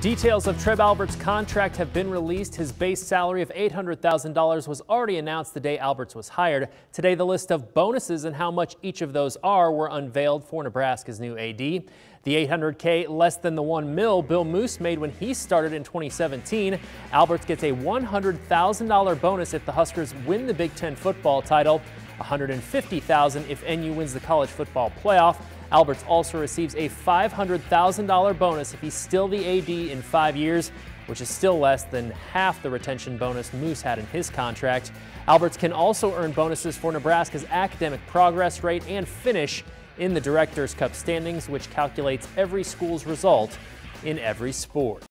Details of Trev Alberts' contract have been released. His base salary of $800,000 was already announced the day Alberts was hired. Today, the list of bonuses and how much each of those are were unveiled for Nebraska's new AD. The 800K less than the one mil Bill Moos made when he started in 2017. Alberts gets a $100,000 bonus if the Huskers win the Big Ten football title, 150,000 if NU wins the college football playoff, Alberts also receives a $500,000 bonus if he's still the AD in five years, which is still less than half the retention bonus Moos had in his contract. Alberts can also earn bonuses for Nebraska's academic progress rate and finish in the Directors Cup standings, which calculates every school's result in every sport.